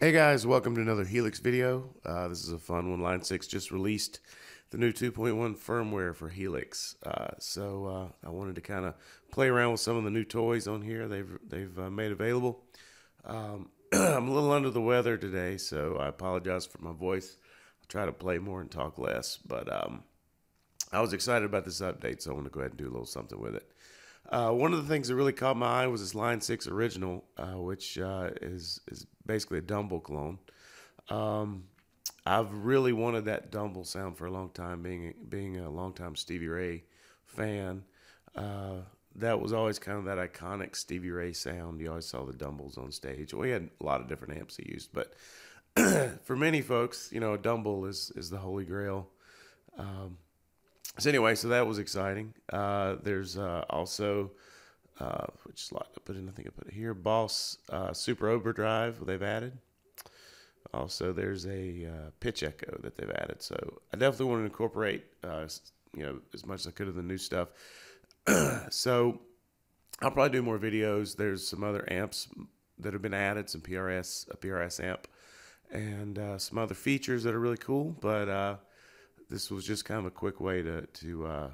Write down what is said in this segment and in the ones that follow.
Hey guys, welcome to another Helix video. Uh, this is a fun one. Line 6 just released the new 2.1 firmware for Helix. Uh, so uh, I wanted to kind of play around with some of the new toys on here they've, they've uh, made available. Um, I'm a little under the weather today, so I apologize for my voice. I'll try to play more and talk less, but um, I was excited about this update, so I want to go ahead and do a little something with it. Uh, one of the things that really caught my eye was this Line 6 original, uh, which uh, is, is basically a Dumble clone. Um, I've really wanted that Dumble sound for a long time, being, being a longtime Stevie Ray fan. Uh, that was always kind of that iconic Stevie Ray sound. You always saw the Dumbles on stage. We had a lot of different amps he used, but for many folks, you know, a Dumble is, is the holy grail. Um, so anyway, so that was exciting. Uh, there's uh, also uh, which slot I put in. I think I put it here. Boss uh, Super Overdrive they've added. Also, there's a uh, pitch echo that they've added. So I definitely want to incorporate uh, you know as much as I could of the new stuff. so I'll probably do more videos. There's some other amps that have been added, some PRS, a PRS amp, and some other features that are really cool. But this was just kind of a quick way to to uh,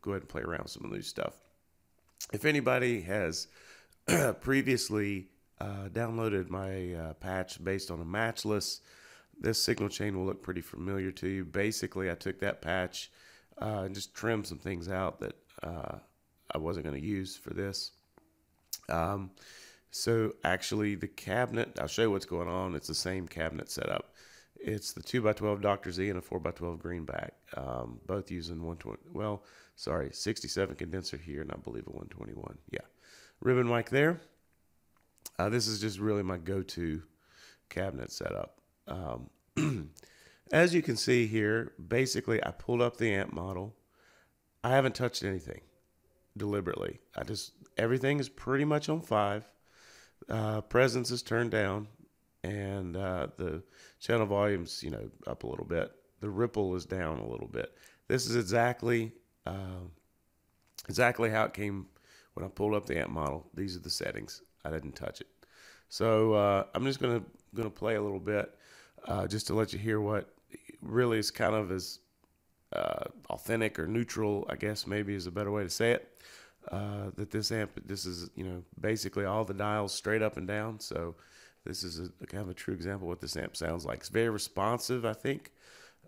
go ahead and play around with some of new stuff. If anybody has previously uh, downloaded my uh, patch based on a matchless, this signal chain will look pretty familiar to you. Basically, I took that patch uh, and just trimmed some things out that uh, I wasn't going to use for this. Um, so actually, the cabinet, I'll show you what's going on. It's the same cabinet setup. It's the 2x12 Dr. Z and a 4x12 greenback, um, both using 120. Well, sorry, 67 condenser here, and I believe a 121. Yeah. Ribbon mic there. Uh, this is just really my go to cabinet setup. Um, as you can see here, basically, I pulled up the amp model. I haven't touched anything deliberately. I just, everything is pretty much on five. Uh, presence is turned down and uh, the channel volume's you know up a little bit. The ripple is down a little bit. This is exactly uh, exactly how it came when I pulled up the amp model. These are the settings. I didn't touch it. So uh, I'm just gonna gonna play a little bit uh, just to let you hear what really is kind of as uh, authentic or neutral, I guess maybe is a better way to say it. Uh, that this amp, this is you know basically all the dials straight up and down. So this is a, kind of a true example of what this amp sounds like. It's very responsive, I think.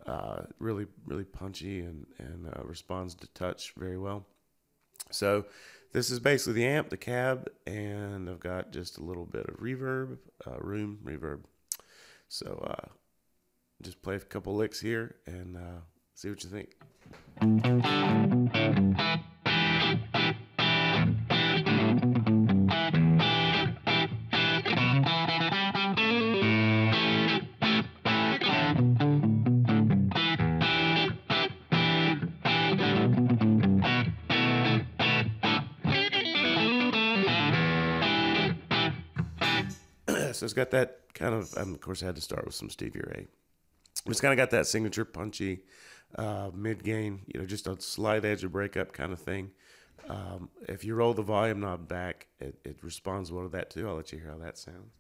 Uh, really, really punchy and and uh, responds to touch very well. So this is basically the amp, the cab, and I've got just a little bit of reverb, uh, room reverb. So uh, just play a couple licks here and uh, see what you think. So it's got that kind of. Um, of course, I had to start with some Stevie Ray. It's kind of got that signature punchy uh, mid gain, you know, just a slight edge of breakup kind of thing. Um, if you roll the volume knob back, it, it responds well to that too. I'll let you hear how that sounds.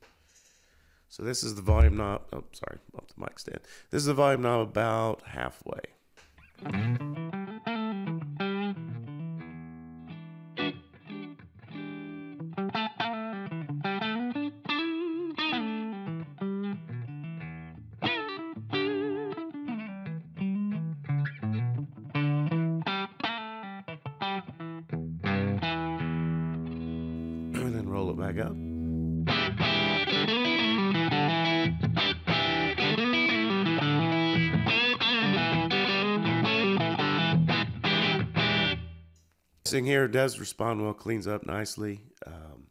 So this is the volume knob. Oh, sorry, off the mic stand. This is the volume knob about halfway. It back up. Sing here does respond well, cleans up nicely. Um,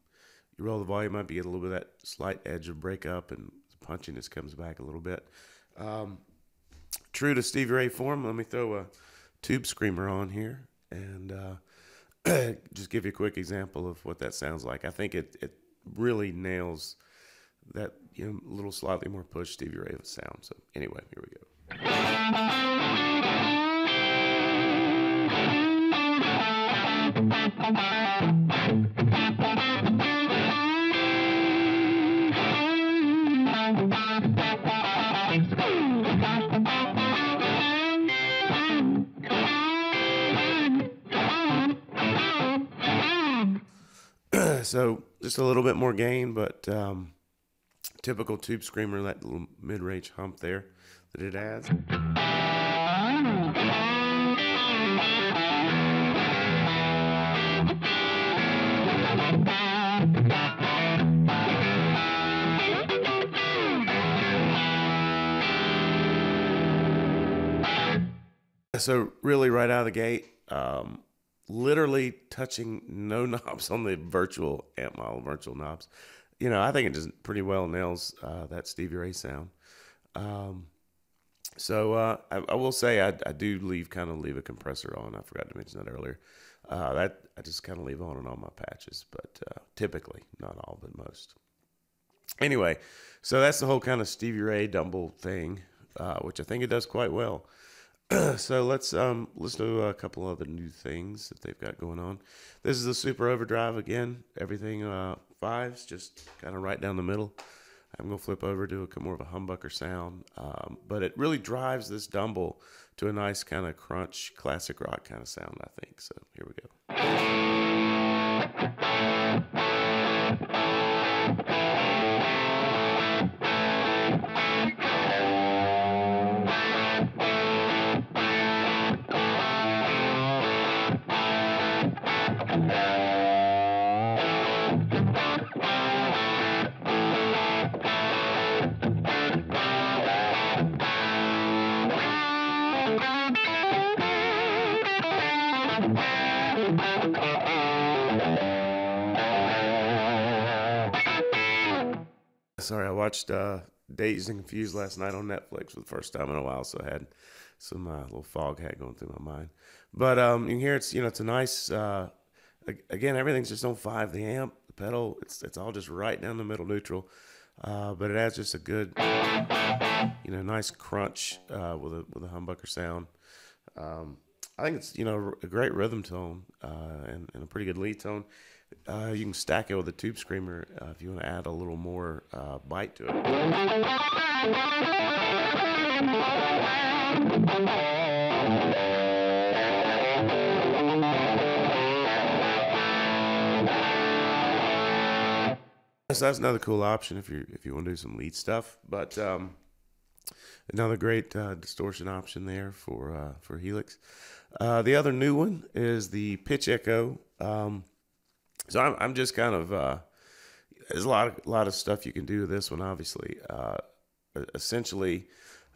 you roll the volume up, you get a little bit of that slight edge of breakup, and the punchiness comes back a little bit. Um, true to Stevie Ray form, let me throw a tube screamer on here and. Uh, just give you a quick example of what that sounds like. I think it, it really nails that you know, little slightly more push Stevie Ray sound. So anyway, here we go. so just a little bit more gain, but um, typical tube screamer, that little mid-range hump there that it adds. So really, right out of the gate, um, literally touching no knobs on the virtual amp model, virtual knobs. You know, I think it just pretty well nails uh, that Stevie Ray sound. Um, so uh, I, I, will say I, I, do leave kind of leave a compressor on. I forgot to mention that earlier. Uh, that I just kind of leave on and on my patches, but uh, typically not all, but most. Anyway, so that's the whole kind of Stevie Ray Dumble thing, uh, which I think it does quite well. so let's um, listen to a couple other new things that they've got going on. This is the Super Overdrive again. Everything uh, fives, just kind of right down the middle. I'm to flip over to a more of a humbucker sound, um, but it really drives this Dumble to a nice kind of crunch, classic rock kind of sound, I think. So here we go. Watched uh, Dazed and Confused last night on Netflix for the first time in a while, so I had some uh, little Foghat going through my mind. But um, you can hear it's you know it's a nice. Uh, again, everything's just on five. The amp, the pedal, it's it's all just right down the middle neutral. Uh, but it adds just a good, you know, nice crunch uh, with a with a humbucker sound. Um, I think it's you know a great rhythm tone uh, and, and, a pretty good lead tone. Uh, you can stack it with a tube screamer uh, if you want to add a little more uh, bite to it. So that's another cool option if you if you want to do some lead stuff. But um, another great uh, distortion option there for uh, for Helix. Uh, the other new one is the Pitch Echo. Um, so I'm, I'm just kind of uh, there's a lot of a lot of stuff you can do with this one. Obviously, uh, essentially,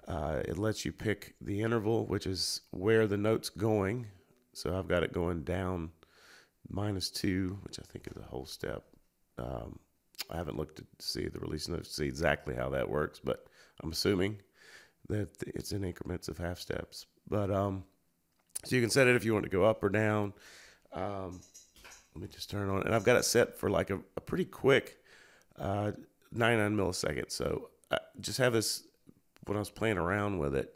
uh, it lets you pick the interval, which is where the note's going. So I've got it going down minus two, which I think is a whole step. Um, I haven't looked to see the release notes to see exactly how that works, but I'm assuming that it's in increments of half steps. But um, so you can set it if you want to go up or down. Um, let me just turn it on, and I've got it set for like a, a pretty quick uh, 99 milliseconds. So I uh, just have this when I was playing around with it.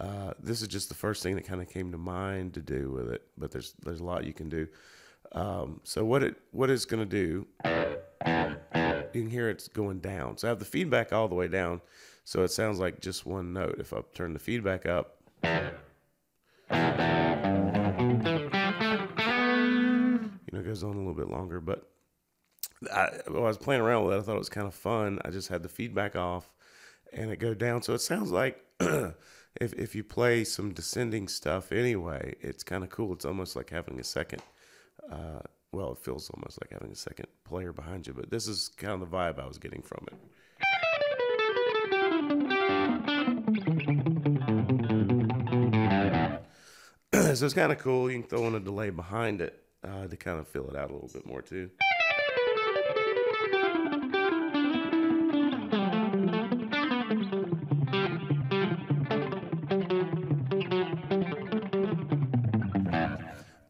Uh, this is just the first thing that kind of came to mind to do with it, but there's there's a lot you can do. Um, so what it what it's going to do, you can hear it's going down. So I have the feedback all the way down, so it sounds like just one note. If I turn the feedback up. Goes on a little bit longer, but I, I was playing around with it. I thought it was kind of fun. I just had the feedback off and it go down. So it sounds like if, if you play some descending stuff anyway, it's kind of cool. It's almost like having a second, uh, well, it feels almost like having a second player behind you, but this is kind of the vibe I was getting from it. so it's kind of cool. You can throw in a delay behind it uh, to kind of fill it out a little bit more too.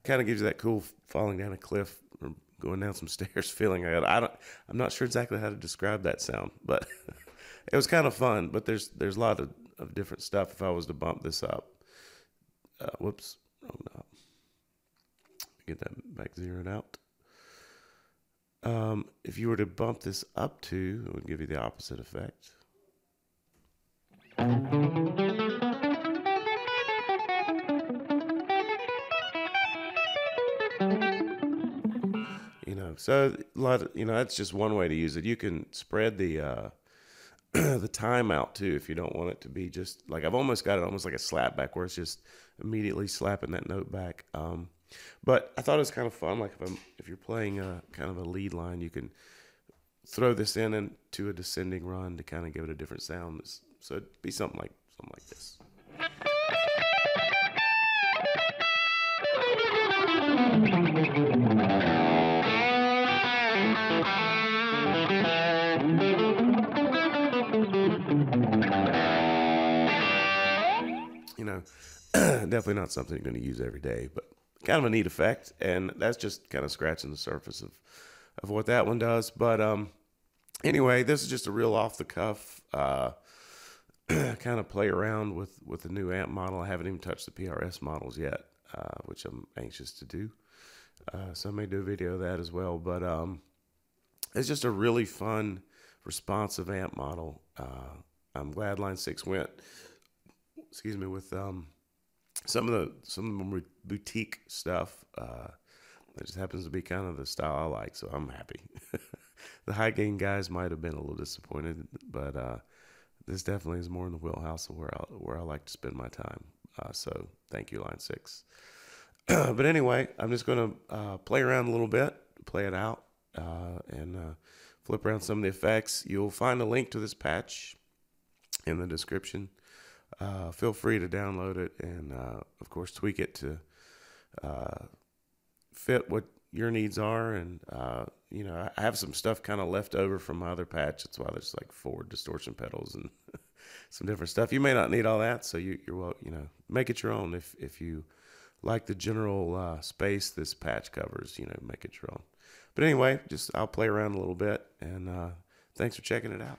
Kind of gives you that cool falling down a cliff or going down some stairs feeling. I, I don't, I'm not sure exactly how to describe that sound, but it was kind of fun. But there's there's a lot of, of different stuff. If I was to bump this up, uh, whoops, wrong knob get that back zeroed out. Um, if you were to bump this up to, it would give you the opposite effect. You know, so a lot of, you know, that's just one way to use it. You can spread the, uh, the time out too if you don't want it to be just like I've almost got it almost like a slap back where it's just immediately slapping that note back. Um, but I thought it was kind of fun. Like if I'm if you're playing a kind of a lead line, you can throw this in into a descending run to kind of give it a different sound. So it'd be something like something like this. You know, definitely not something you're going to use every day, but kind of a neat effect. And that's just kind of scratching the surface of, of what that one does. But um, anyway, this is just a real off the cuff uh, kind of play around with, with the new amp model. I haven't even touched the PRS models yet, uh, which I'm anxious to do. Uh, so I may do a video of that as well. But um, it's just a really fun, responsive amp model. Uh, I'm glad Line 6 went excuse me, with um, some of the some of the boutique stuff. Uh, it just happens to be kind of the style I like, so I'm happy. the high gain guys might have been a little disappointed, but uh, this definitely is more in the wheelhouse of where I where I like to spend my time. Uh, so thank you, Line Six. but anyway, I'm just going to uh, play around a little bit, play it out, uh, and uh, flip around some of the effects. You'll find a link to this patch in the description uh, feel free to download it and, uh, of course, tweak it to uh, fit what your needs are. And, uh, you know, I have some stuff kind of left over from my other patch. That's why there's like four distortion pedals and some different stuff. You may not need all that, so you, are well, you know, make it your own if, if you like the general uh, space this patch covers, you know, make it your own. But anyway, just I'll play around a little bit and uh, thanks for checking it out.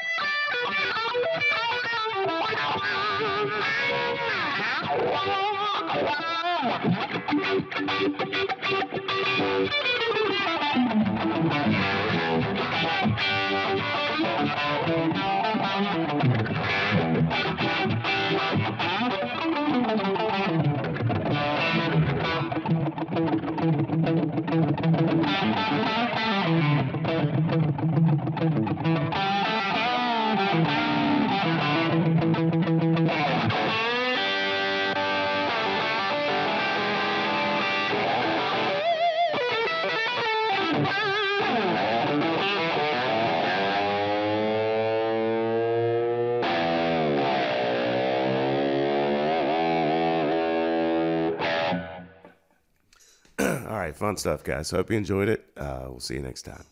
All right, fun stuff, guys. Hope you enjoyed it. Uh, we'll see you next time.